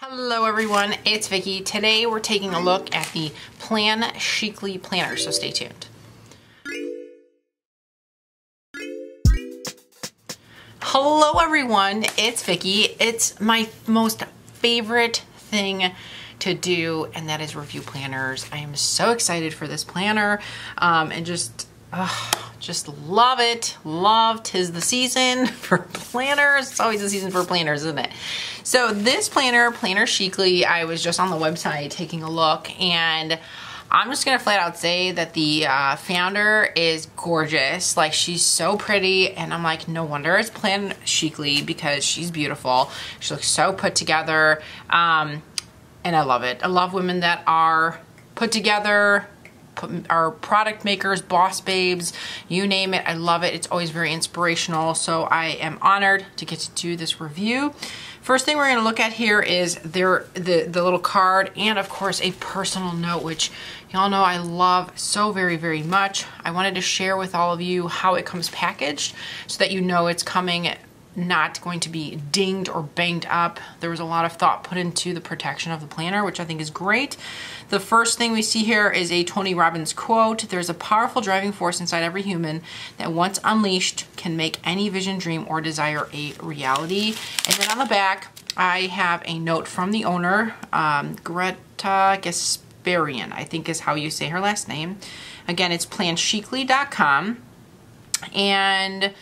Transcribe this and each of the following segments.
Hello everyone, it's Vicki. Today we're taking a look at the Plan Chicly planner, so stay tuned. Hello everyone, it's Vicki. It's my most favorite thing to do and that is review planners. I am so excited for this planner um, and just Oh, just love it. Love tis the season for planners. It's always the season for planners, isn't it? So this planner, Planner Chicly, I was just on the website taking a look and I'm just gonna flat out say that the uh, founder is gorgeous. Like she's so pretty and I'm like, no wonder it's Plan Chicly because she's beautiful. She looks so put together um, and I love it. I love women that are put together, our product makers, boss babes, you name it. I love it. It's always very inspirational. So I am honored to get to do this review. First thing we're gonna look at here is their the, the little card and of course a personal note, which y'all know I love so very, very much. I wanted to share with all of you how it comes packaged so that you know it's coming not going to be dinged or banged up. There was a lot of thought put into the protection of the planner, which I think is great. The first thing we see here is a Tony Robbins quote. There's a powerful driving force inside every human that once unleashed can make any vision, dream, or desire a reality. And then on the back, I have a note from the owner, um, Greta Gasparian, I think is how you say her last name. Again, it's planchicly.com. And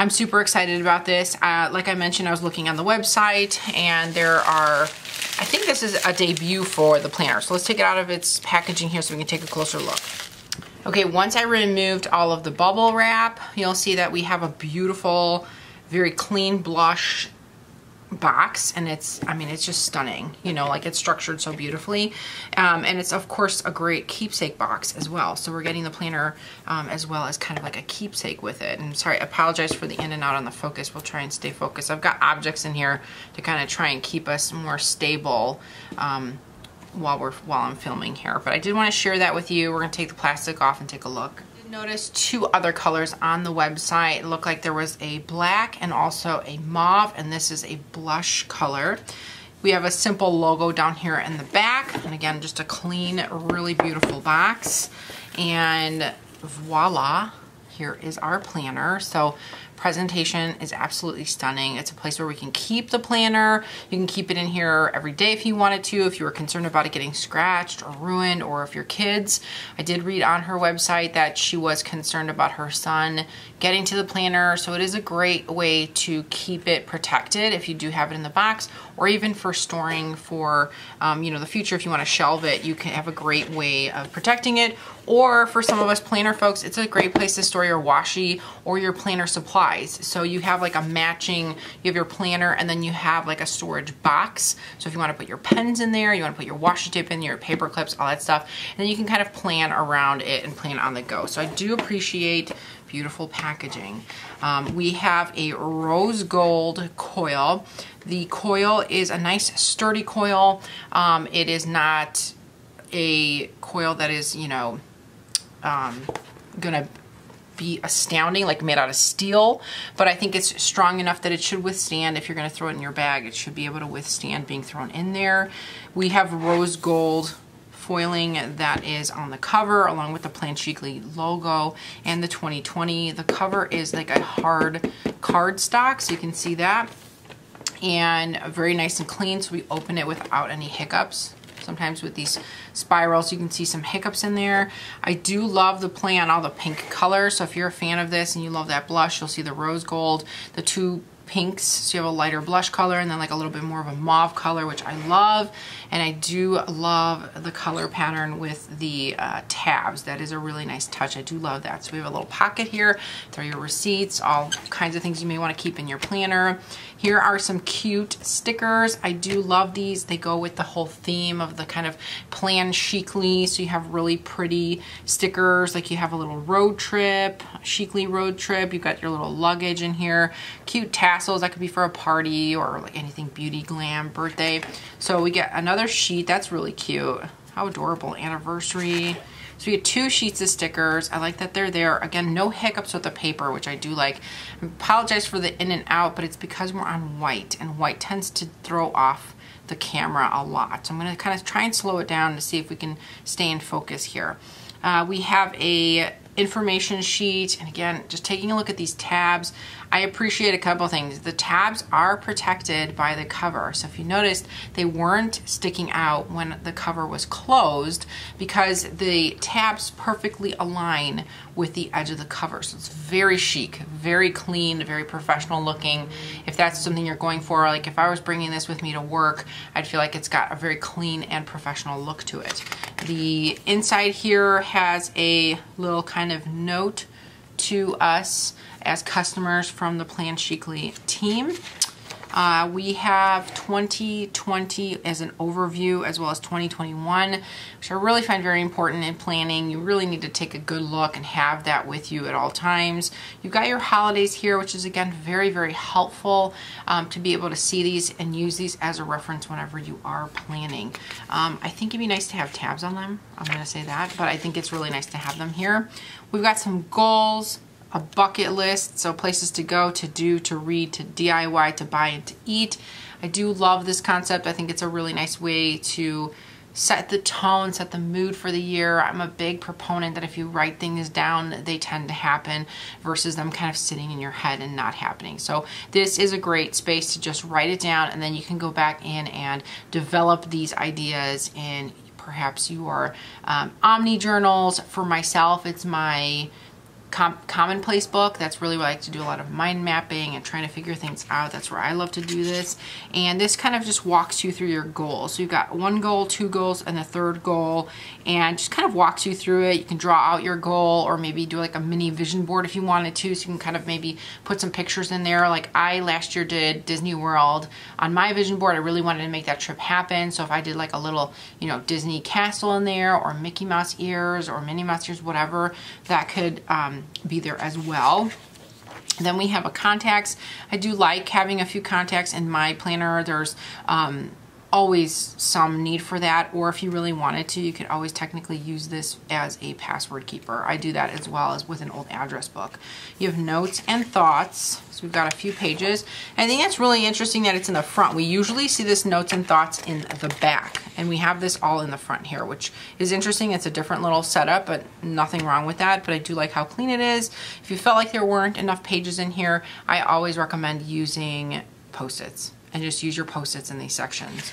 I'm super excited about this. Uh, like I mentioned, I was looking on the website and there are, I think this is a debut for the planner. So let's take it out of its packaging here so we can take a closer look. Okay, once I removed all of the bubble wrap, you'll see that we have a beautiful, very clean blush box and it's I mean it's just stunning you know like it's structured so beautifully. Um, and it's of course a great keepsake box as well. So we're getting the planner um, as well as kind of like a keepsake with it. And sorry I apologize for the in and out on the focus. We'll try and stay focused. I've got objects in here to kind of try and keep us more stable um, while we're while I'm filming here. But I did want to share that with you. We're gonna take the plastic off and take a look notice two other colors on the website. It looked like there was a black and also a mauve, and this is a blush color. We have a simple logo down here in the back, and again, just a clean, really beautiful box. And voila, here is our planner. So presentation is absolutely stunning. It's a place where we can keep the planner. You can keep it in here every day if you wanted to, if you were concerned about it getting scratched or ruined, or if your kids. I did read on her website that she was concerned about her son getting to the planner. So it is a great way to keep it protected if you do have it in the box, or even for storing for, um, you know, the future. If you want to shelve it, you can have a great way of protecting it. Or for some of us planner folks, it's a great place to store your washi or your planner supplies. So you have like a matching, you have your planner and then you have like a storage box. So if you want to put your pens in there, you want to put your washi tape in, your paper clips, all that stuff, and then you can kind of plan around it and plan on the go. So I do appreciate beautiful packaging. Um, we have a rose gold coil. The coil is a nice sturdy coil. Um, it is not a coil that is, you know, um, gonna be astounding, like made out of steel, but I think it's strong enough that it should withstand, if you're gonna throw it in your bag, it should be able to withstand being thrown in there. We have rose gold foiling that is on the cover along with the Plan Chicly logo and the 2020. The cover is like a hard card stock, so you can see that. And very nice and clean, so we open it without any hiccups sometimes with these spirals. You can see some hiccups in there. I do love the play on all the pink colors. So if you're a fan of this and you love that blush, you'll see the rose gold, the two pinks. So you have a lighter blush color and then like a little bit more of a mauve color, which I love. And I do love the color pattern with the uh, tabs. That is a really nice touch. I do love that. So we have a little pocket here, throw your receipts, all kinds of things you may want to keep in your planner. Here are some cute stickers. I do love these. They go with the whole theme of the kind of plan chicly. So you have really pretty stickers. Like you have a little road trip, chicly road trip. You've got your little luggage in here. Cute tassels. That could be for a party or like anything beauty, glam, birthday. So we get another sheet. That's really cute. How adorable. Anniversary. So we get two sheets of stickers. I like that they're there. Again, no hiccups with the paper, which I do like. I apologize for the in and out, but it's because we're on white, and white tends to throw off the camera a lot. So I'm gonna kind of try and slow it down to see if we can stay in focus here. Uh, we have a information sheet. And again, just taking a look at these tabs, I appreciate a couple things. The tabs are protected by the cover. So if you noticed, they weren't sticking out when the cover was closed because the tabs perfectly align with the edge of the cover. So it's very chic, very clean, very professional looking. If that's something you're going for, like if I was bringing this with me to work, I'd feel like it's got a very clean and professional look to it. The inside here has a little kind of note to us as customers from the Plan Chicly team. Uh, we have 2020 as an overview as well as 2021, which I really find very important in planning. You really need to take a good look and have that with you at all times. You've got your holidays here, which is again very, very helpful um, to be able to see these and use these as a reference whenever you are planning. Um, I think it'd be nice to have tabs on them. I'm going to say that, but I think it's really nice to have them here. We've got some goals, a bucket list, so places to go, to do, to read, to DIY, to buy, and to eat. I do love this concept. I think it's a really nice way to set the tone, set the mood for the year. I'm a big proponent that if you write things down, they tend to happen versus them kind of sitting in your head and not happening. So this is a great space to just write it down and then you can go back in and develop these ideas in perhaps your um, Omni journals. For myself, it's my com commonplace book. That's really what I like to do a lot of mind mapping and trying to figure things out. That's where I love to do this. And this kind of just walks you through your goals. So you've got one goal, two goals, and the third goal, and just kind of walks you through it. You can draw out your goal or maybe do like a mini vision board if you wanted to. So you can kind of maybe put some pictures in there. Like I last year did Disney World on my vision board. I really wanted to make that trip happen. So if I did like a little, you know, Disney castle in there or Mickey Mouse ears or Minnie Mouse ears, whatever, that could um, be there as well. Then we have a contacts. I do like having a few contacts in my planner. There's um, always some need for that or if you really wanted to you could always technically use this as a password keeper. I do that as well as with an old address book. You have notes and thoughts so we've got a few pages. I think that's really interesting that it's in the front. We usually see this notes and thoughts in the back and we have this all in the front here which is interesting. It's a different little setup but nothing wrong with that. But I do like how clean it is. If you felt like there weren't enough pages in here I always recommend using post-its and just use your post-its in these sections.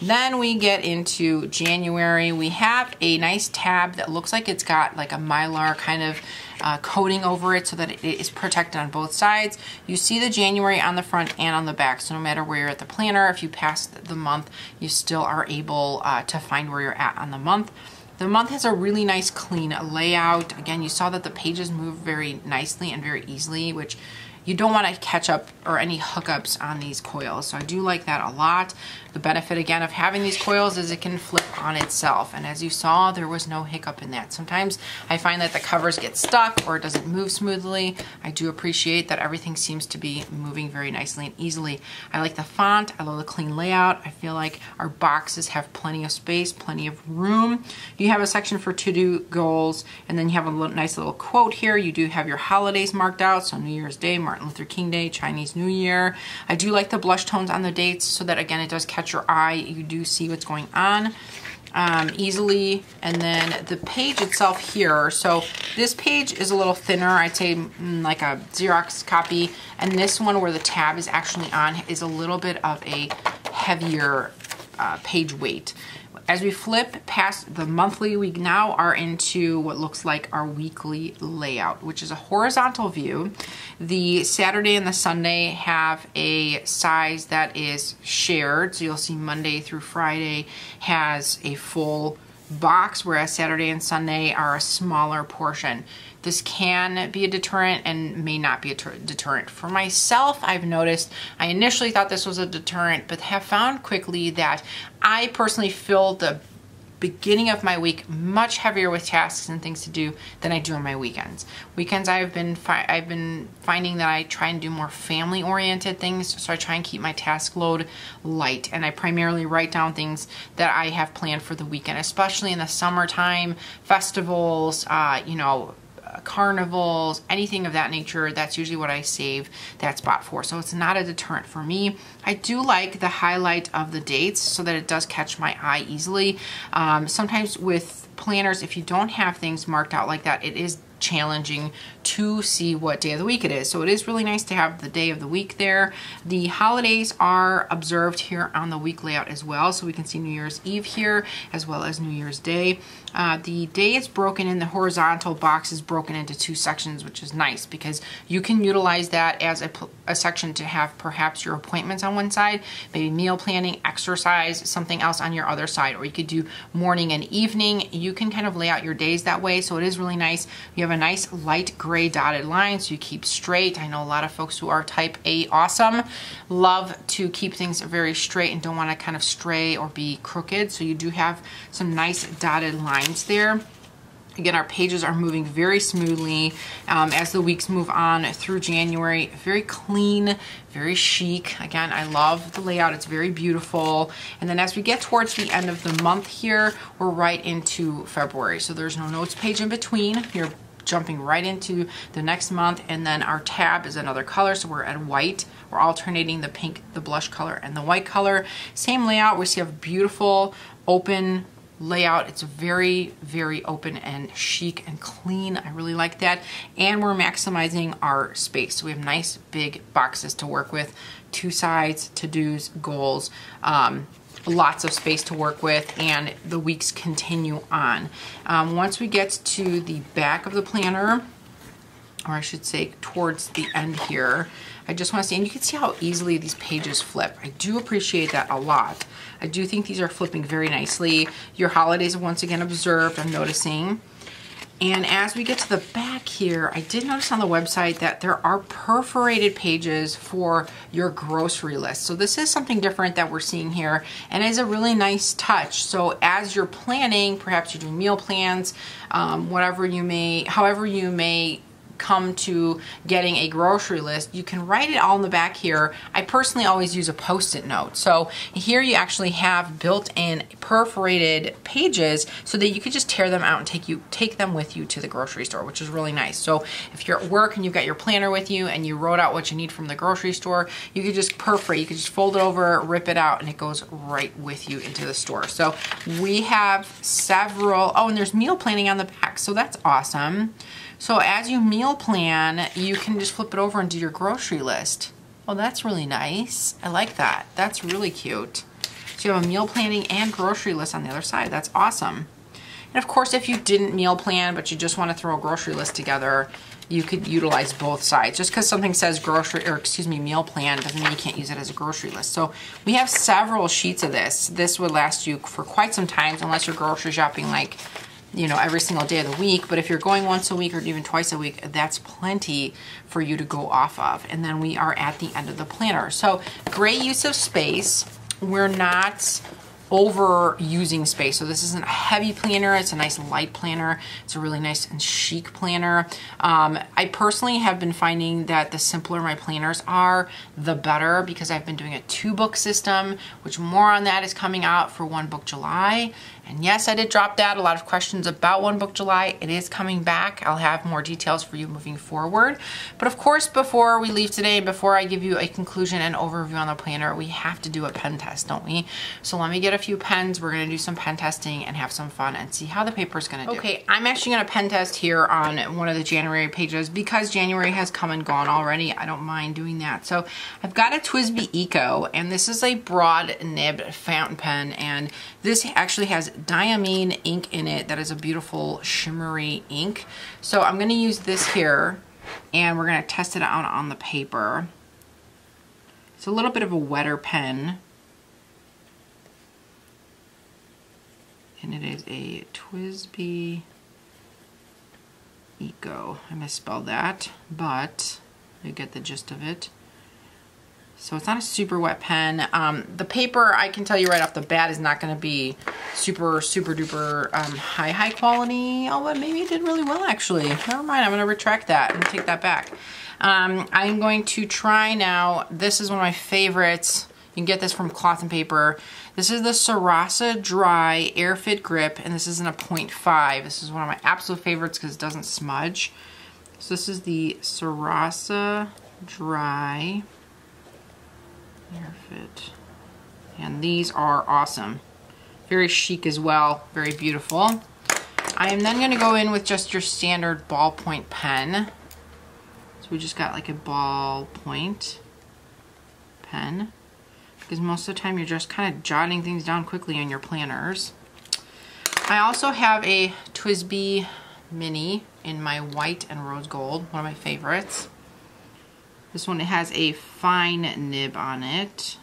Then we get into January. We have a nice tab that looks like it's got like a mylar kind of uh, coating over it so that it is protected on both sides. You see the January on the front and on the back. So no matter where you're at the planner, if you pass the month, you still are able uh, to find where you're at on the month. The month has a really nice clean layout. Again, you saw that the pages move very nicely and very easily, which you don't want to catch up or any hookups on these coils. So I do like that a lot. The benefit again of having these coils is it can flip on itself. And as you saw, there was no hiccup in that. Sometimes I find that the covers get stuck or it doesn't move smoothly. I do appreciate that everything seems to be moving very nicely and easily. I like the font. I love the clean layout. I feel like our boxes have plenty of space, plenty of room. You have a section for to-do goals, and then you have a nice little quote here. You do have your holidays marked out, so New Year's Day, Martin Luther King Day, Chinese New Year. I do like the blush tones on the dates so that again it does catch your eye. You do see what's going on. Um, easily and then the page itself here so this page is a little thinner I'd say mm, like a Xerox copy and this one where the tab is actually on is a little bit of a heavier uh, page weight as we flip past the monthly, we now are into what looks like our weekly layout, which is a horizontal view. The Saturday and the Sunday have a size that is shared. So you'll see Monday through Friday has a full box, whereas Saturday and Sunday are a smaller portion. This can be a deterrent and may not be a deterrent. For myself, I've noticed, I initially thought this was a deterrent, but have found quickly that I personally feel the beginning of my week much heavier with tasks and things to do than I do on my weekends. Weekends I've been I've been finding that I try and do more family oriented things so I try and keep my task load light and I primarily write down things that I have planned for the weekend especially in the summertime festivals uh, you know uh, carnivals, anything of that nature, that's usually what I save that spot for. So it's not a deterrent for me. I do like the highlight of the dates so that it does catch my eye easily. Um, sometimes with planners, if you don't have things marked out like that, it is challenging to see what day of the week it is. So it is really nice to have the day of the week there. The holidays are observed here on the week layout as well. So we can see New Year's Eve here as well as New Year's Day. Uh, the day is broken in the horizontal box is broken into two sections, which is nice because you can utilize that as a, a section to have perhaps your appointments on one side, maybe meal planning, exercise, something else on your other side, or you could do morning and evening. You can kind of lay out your days that way. So it is really nice. You have a nice light gray dotted line so you keep straight. I know a lot of folks who are type A awesome love to keep things very straight and don't want to kind of stray or be crooked. So you do have some nice dotted lines there. Again, our pages are moving very smoothly um, as the weeks move on through January. Very clean, very chic. Again, I love the layout. It's very beautiful. And then as we get towards the end of the month here, we're right into February. So there's no notes page in between. You're jumping right into the next month and then our tab is another color so we're at white we're alternating the pink the blush color and the white color same layout we see a beautiful open layout. It's very very open and chic and clean. I really like that. And we're maximizing our space. So we have nice big boxes to work with. Two sides to-dos goals. Um, lots of space to work with and the weeks continue on. Um, once we get to the back of the planner, or I should say towards the end here, I just want to see, and you can see how easily these pages flip. I do appreciate that a lot. I do think these are flipping very nicely. Your holidays once again observed, I'm noticing. And as we get to the back here, I did notice on the website that there are perforated pages for your grocery list. So this is something different that we're seeing here and is a really nice touch. So as you're planning, perhaps you're doing meal plans, um, whatever you may, however you may come to getting a grocery list, you can write it all in the back here. I personally always use a post-it note. So here you actually have built-in perforated pages so that you could just tear them out and take you take them with you to the grocery store, which is really nice. So if you're at work and you've got your planner with you and you wrote out what you need from the grocery store, you could just perforate, you could just fold it over, rip it out, and it goes right with you into the store. So we have several, oh, and there's meal planning on the back, so that's awesome. So as you meal plan, you can just flip it over and do your grocery list. Well, that's really nice. I like that. That's really cute. So you have a meal planning and grocery list on the other side. That's awesome. And of course, if you didn't meal plan, but you just want to throw a grocery list together, you could utilize both sides. Just because something says grocery, or excuse me, meal plan doesn't mean you can't use it as a grocery list. So we have several sheets of this. This would last you for quite some time, unless you're grocery shopping like you know, every single day of the week. But if you're going once a week or even twice a week, that's plenty for you to go off of. And then we are at the end of the planner. So great use of space. We're not over using space. So this isn't a heavy planner. It's a nice light planner. It's a really nice and chic planner. Um, I personally have been finding that the simpler my planners are, the better because I've been doing a two book system, which more on that is coming out for One Book July. And yes, I did drop that. A lot of questions about One Book July. It is coming back. I'll have more details for you moving forward. But of course, before we leave today, before I give you a conclusion and overview on the planner, we have to do a pen test, don't we? So let me get a few pens. We're gonna do some pen testing and have some fun and see how the paper is gonna do. Okay, I'm actually gonna pen test here on one of the January pages because January has come and gone already. I don't mind doing that. So I've got a TWSBI Eco and this is a broad nibbed fountain pen and this actually has diamine ink in it that is a beautiful shimmery ink. So I'm going to use this here and we're going to test it out on the paper. It's a little bit of a wetter pen. And it is a TWSBI Eco. I misspelled that, but you get the gist of it. So it's not a super wet pen. Um, the paper, I can tell you right off the bat, is not going to be super, super duper um, high, high quality. Oh, but maybe it did really well, actually. Never mind, I'm going to retract that and take that back. Um, I'm going to try now, this is one of my favorites You can get this from Cloth and Paper. This is the Sarasa Dry Airfit Grip, and this is in a 0.5. This is one of my absolute favorites because it doesn't smudge. So this is the Sarasa Dry Airfit. And these are awesome. Very chic as well, very beautiful. I am then gonna go in with just your standard ballpoint pen. So we just got like a ballpoint pen because most of the time you're just kind of jotting things down quickly in your planners. I also have a TWSBI Mini in my white and rose gold, one of my favorites. This one has a fine nib on it.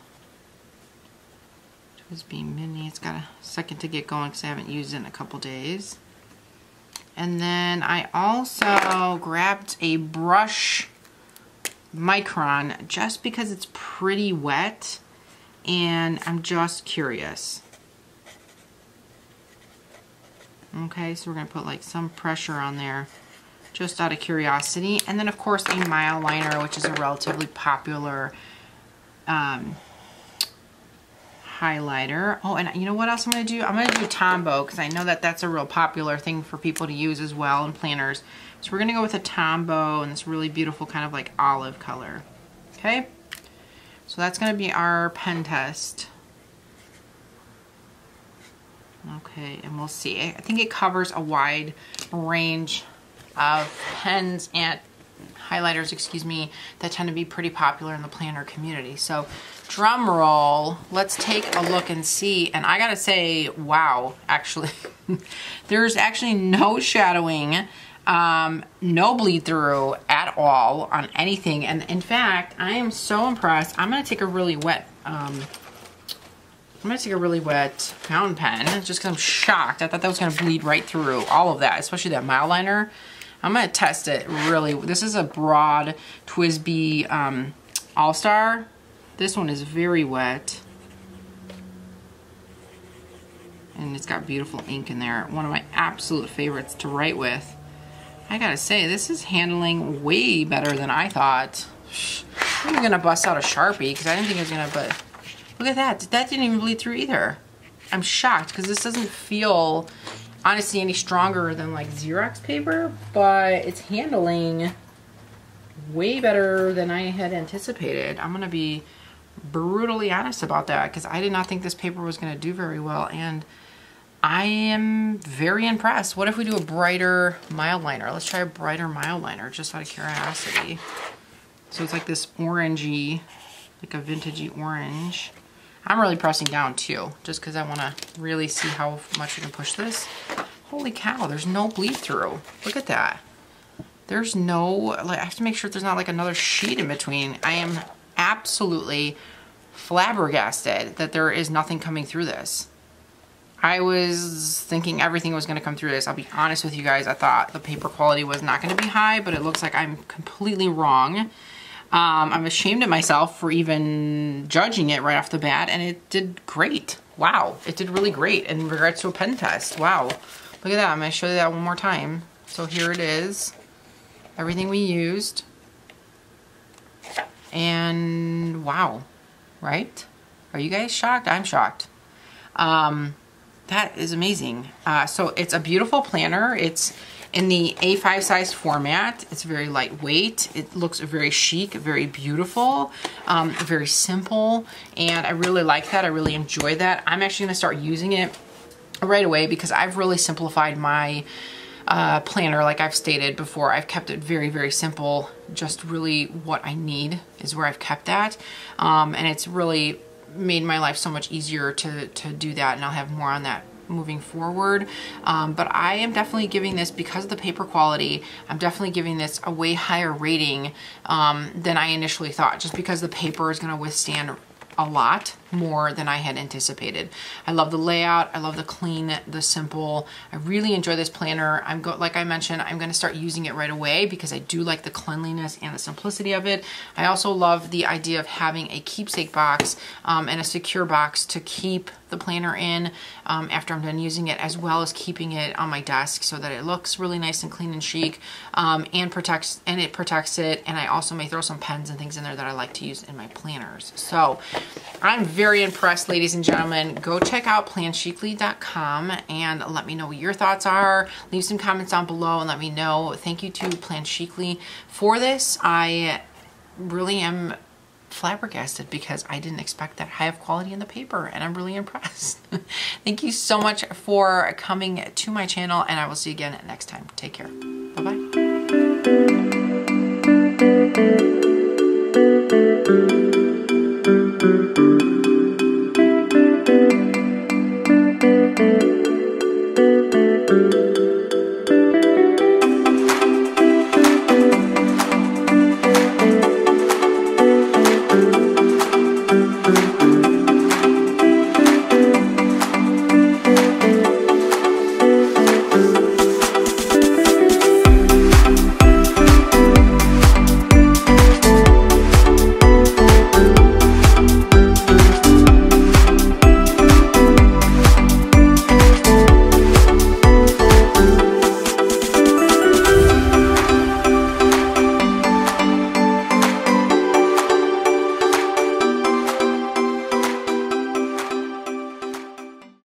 TWSBI Mini, it's got a second to get going because I haven't used it in a couple days. And then I also grabbed a brush micron just because it's pretty wet and I'm just curious. Okay, so we're going to put like some pressure on there just out of curiosity. And then of course a Mildliner, which is a relatively popular um, highlighter. Oh, and you know what else I'm going to do? I'm going to do Tombow because I know that that's a real popular thing for people to use as well in planners. So we're going to go with a Tombow and this really beautiful kind of like olive color. Okay? So that's going to be our pen test. Okay, and we'll see. I think it covers a wide range of pens and highlighters, excuse me, that tend to be pretty popular in the planner community. So drum roll, let's take a look and see. And I gotta say, wow, actually, there's actually no shadowing um, no bleed through at all on anything. And in fact, I am so impressed. I'm to take a really wet, um, I'm to take a really wet fountain pen just because I'm shocked. I thought that was to bleed right through all of that, especially that Mildliner. I'm to test it really. This is a broad TWSBI um, All-Star. This one is very wet. And it's got beautiful ink in there. One of my absolute favorites to write with. I gotta say, this is handling way better than I thought. I'm gonna bust out a Sharpie because I didn't think it was gonna, but look at that. That didn't even bleed through either. I'm shocked because this doesn't feel, honestly, any stronger than like Xerox paper, but it's handling way better than I had anticipated. I'm gonna be brutally honest about that because I did not think this paper was gonna do very well and I am very impressed. What if we do a brighter Mildliner? Let's try a brighter Mildliner just out of curiosity. So it's like this orangey, like a vintagey orange. I'm really pressing down too, just because I want to really see how much we can push this. Holy cow, there's no bleed through. Look at that. There's no, like, I have to make sure there's not like another sheet in between. I am absolutely flabbergasted that there is nothing coming through this. I was thinking everything was going to come through this. I'll be honest with you guys. I thought the paper quality was not going to be high, but it looks like I'm completely wrong. Um, I'm ashamed of myself for even judging it right off the bat, and it did great. Wow, it did really great in regards to a pen test. Wow. Look at that. I'm to show you that one more time. So here it is. Everything we used. And wow, right? Are you guys shocked? I'm shocked. Um, that is amazing. Uh, so it's a beautiful planner. It's in the A5 size format. It's very lightweight. It looks very chic, very beautiful, um, very simple. And I really like that. I really enjoy that. I'm actually gonna start using it right away because I've really simplified my uh, planner like I've stated before. I've kept it very, very simple. Just really what I need is where I've kept that. Um, and it's really made my life so much easier to, to do that and I'll have more on that moving forward. Um, but I am definitely giving this, because of the paper quality, I'm definitely giving this a way higher rating um, than I initially thought, just because the paper is gonna withstand a lot more than I had anticipated. I love the layout. I love the clean, the simple. I really enjoy this planner. I'm go like I mentioned, I'm going to start using it right away because I do like the cleanliness and the simplicity of it. I also love the idea of having a keepsake box um, and a secure box to keep the planner in um, after I'm done using it, as well as keeping it on my desk so that it looks really nice and clean and chic um, and protects and it protects it. And I also may throw some pens and things in there that I like to use in my planners. So I'm very impressed, ladies and gentlemen. Go check out planchicly.com and let me know what your thoughts are. Leave some comments down below and let me know. Thank you to Plan Chicly for this. I really am flabbergasted because I didn't expect that high of quality in the paper and I'm really impressed. Thank you so much for coming to my channel and I will see you again next time. Take care. Bye-bye.